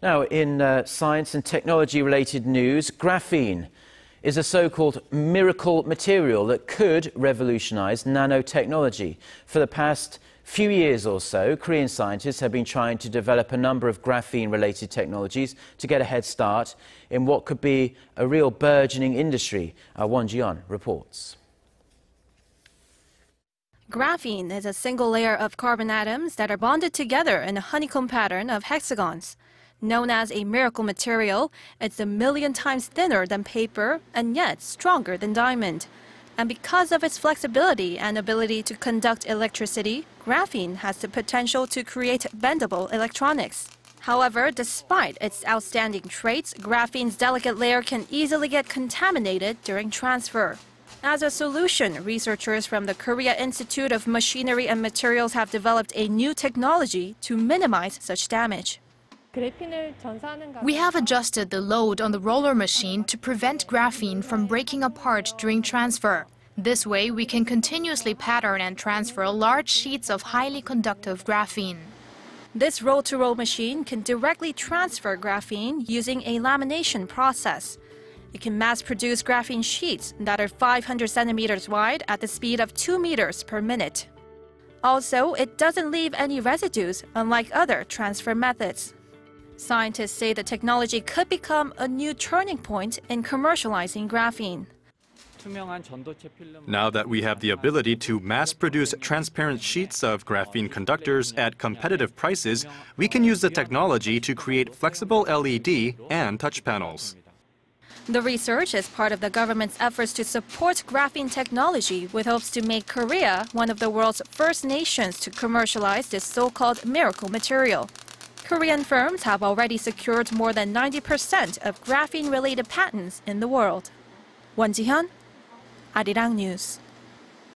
Now, in uh, science and technology related news, graphene is a so called miracle material that could revolutionize nanotechnology. For the past few years or so, Korean scientists have been trying to develop a number of graphene related technologies to get a head start in what could be a real burgeoning industry. Uh, Won Ji-hyun reports. Graphene is a single layer of carbon atoms that are bonded together in a honeycomb pattern of hexagons. Known as a miracle material, it's a million times thinner than paper and yet stronger than diamond. And because of its flexibility and ability to conduct electricity, graphene has the potential to create bendable electronics. However, despite its outstanding traits, graphene's delicate layer can easily get contaminated during transfer. As a solution, researchers from the Korea Institute of Machinery and Materials have developed a new technology to minimize such damage. We have adjusted the load on the roller machine to prevent graphene from breaking apart during transfer. This way, we can continuously pattern and transfer large sheets of highly conductive graphene. This roll-to-roll -roll machine can directly transfer graphene using a lamination process. It can mass produce graphene sheets that are 500 centimeters wide at the speed of 2 meters per minute. Also, it doesn't leave any residues, unlike other transfer methods. Scientists say the technology could become a new turning point in commercializing graphene. Now that we have the ability to mass produce transparent sheets of graphene conductors at competitive prices, we can use the technology to create flexible LED and touch panels. The research is part of the government's efforts to support graphene technology with hopes to make Korea one of the world's first nations to commercialize this so-called miracle material. Korean firms have already secured more than 90% of graphene-related patents in the world. Won Ji-hyun, Arirang News.